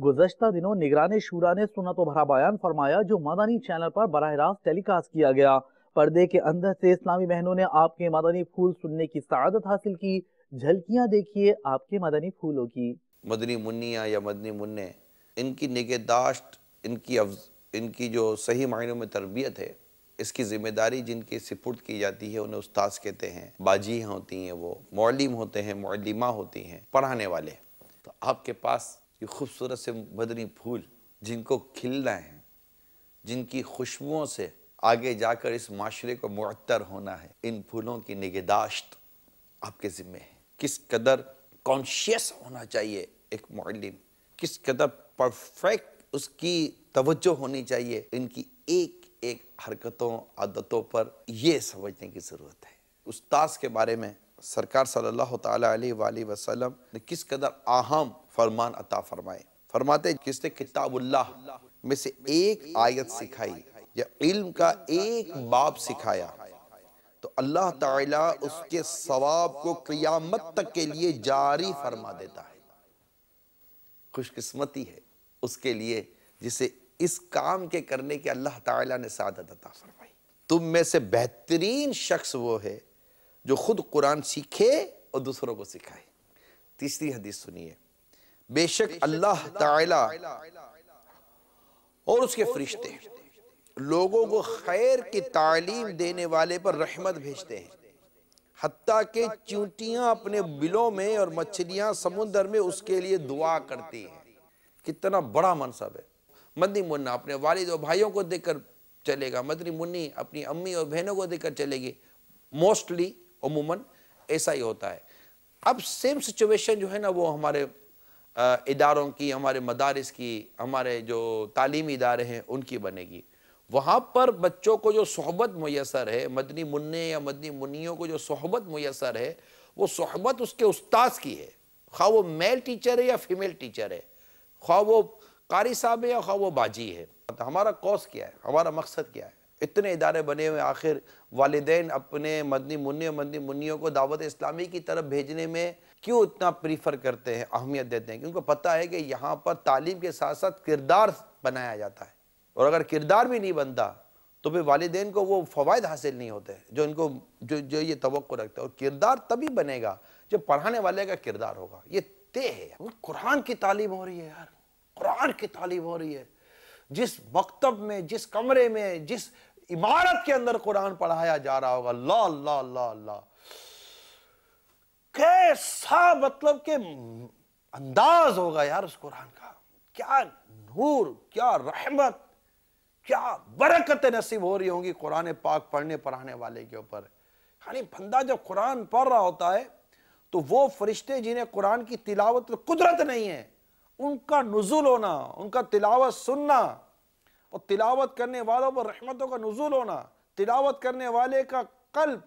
गुजश्ता दिनों निगरानी शूरा ने सुनत भरा बयान फरमाया, जो मदनी चैनल पर बरह रास्त टेलीकास्ट किया गया। पर्दे के अंदर से इस्लामी बहनों ने आपके मदनी फूल सुनने की सआदत हासिल की, झलकियाँ देखिए आपके मदनी फूलों की। मदनी मुन्निया या मदनी मुन्ने, इनकी निगहदाश्त इनकी इनकी जो सही मायनों में तरबियत है, इसकी ज़िम्मेदारी जिनकी सिपुर्द की जाती है, उन्हें उस्ताद कहते हैं। बाजी होती हैं वो, मौलिम होते हैं, मौलिमा होती हैं, पढ़ाने वाले। तो आपके पास ये खूबसूरत से मदनी फूल जिनको खिलना है, जिनकी खुशबुओं से आगे जाकर इस माशरे को मुअत्तर होना है, इन फूलों की निगहदाश्त आपके ज़िम्मे है। किस कदर कॉन्शियस होना चाहिए एक मौलिम किस कदर परफेक्ट उसकी तवज्जो होनी चाहिए? इनकी एक एक हरकतों, आदतों पर यह समझने की ज़रूरत है। उस्ताद के बारे में सरकार सल्लल्लाहु अलैहि वसल्लम ने किस कदर अहम फरमान अता फरमाए? फरमाते किसने किताबुल्लाह में से एक आयत सिखाई, या इल्म का एक बाब सिखाया तो अल्लाह ताला उसके सवाब को क़ियामत तक के लिए जारी फरमा देता है। खुशकिस्मती है उसके लिए, जिसे इस काम के करने के अल्लाह ताला ने सादत अता फरमाई। तुम में से बेहतरीन शख्स वो है जो खुद कुरान सीखे और दूसरों को सिखाए। तीसरी हदीस सुनिए। बेशक अल्लाह ताला और उसके फरिश्ते लोगों को खैर की तालीम देने वाले पर रहमत भेजते हैं। हत्या के चूंटियाँ अपने बिलों में और मछलियाँ समुद्र में उसके लिए दुआ करती हैं। कितना बड़ा मनसब है। मदनी मुन्ना अपने वालिद और भाइयों को देखकर चलेगा। मदनी मुन्नी अपनी अम्मी और बहनों को देखकर चलेगी। मोस्टली अमूमन ऐसा ही होता है। अब सेम सिचुएशन जो है ना वो हमारे इदारों की, हमारे मदारस की, हमारे जो तालीमी इदारे हैं, उनकी बनेगी। वहाँ पर बच्चों को जो सोहबत मैसर है, मदनी मुन्ने या मदनी मुन्नियों को जो सोहबत मैसर है, वो सोहबत उसके उस्ताद की है। खा वो मेल टीचर है या फीमेल टीचर है? खा वो कारी साहब है या खा वो बाजी है? हमारा कौस क्या है? हमारा मकसद क्या है? इतने इदारे बने हुए आखिर वालदेन अपने मदनी मुन्नी और मदनी मुन्नियों को दावत इस्लामी की तरफ़ भेजने में क्यों इतना प्रीफर करते हैं, अहमियत देते हैं? क्योंकि पता है कि यहाँ पर तालीम के साथ साथ किरदार बनाया जाता है। और अगर किरदार भी नहीं बनता तो फिर वालदेन को वो फ़वाद हासिल नहीं होते, जो इनको, जो जो ये तो रखते हैं। और किरदार तभी बनेगा जब पढ़ाने वाले का किरदार होगा। ये तय है। कुरान की तालीम हो रही है यार। कुरान की तालीम हो रही है। जिस मकतब में, जिस कमरे में, जिस इमारत के अंदर कुरान पढ़ाया जा रहा होगा, ला ला ला ला। कैसा मतलब के अंदाज होगा यार उस कुरान का? क्या नूर, क्या रहमत, क्या बरकत नसीब हो रही होंगी कुरान पाक पढ़ने, पढ़ाने वाले के ऊपर। यानी बंदा जब कुरान पढ़ रहा होता है तो वो फरिश्ते जिन्हें कुरान की तिलावत कुदरत नहीं है उनका नजुल होना, उनका तिलावत सुनना और तिलावत करने वालों पर रहमतों का नजूल होना, तिलावत करने वाले का कल्ब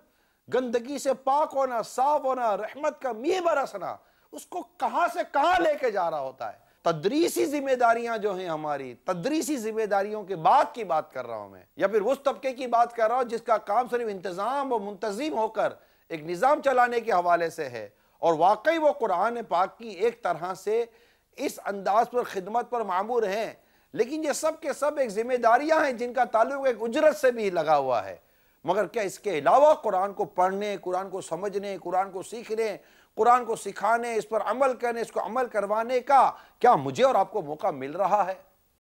गंदगी से पाक होना, साफ़ होना, रहमत का मी बरसना, उसको कहाँ से कहाँ लेके जा रहा होता है? तदरीसी जिम्मेदारियाँ जो हैं हमारी, तदरीसी जिम्मेदारियों के बाद की बात कर रहा हूँ मैं, या फिर उस तबके की बात कर रहा हूँ जिसका काम सिर्फ़ इंतज़ाम और मुंतजिम होकर एक निज़ाम चलाने के हवाले से है। और वाकई वो कुरान पाक की एक तरह से इस अंदाज पर, खिदमत पर मामूर हैं। लेकिन ये सब के सब एक जिम्मेदारियाँ हैं जिनका ताल्लुक एक उजरत से भी लगा हुआ है। मगर क्या इसके अलावा कुरान को पढ़ने, कुरान को समझने, कुरान को सीखने, कुरान को सिखाने, इस पर अमल करने, इसको अमल करवाने का क्या मुझे और आपको मौका मिल रहा है?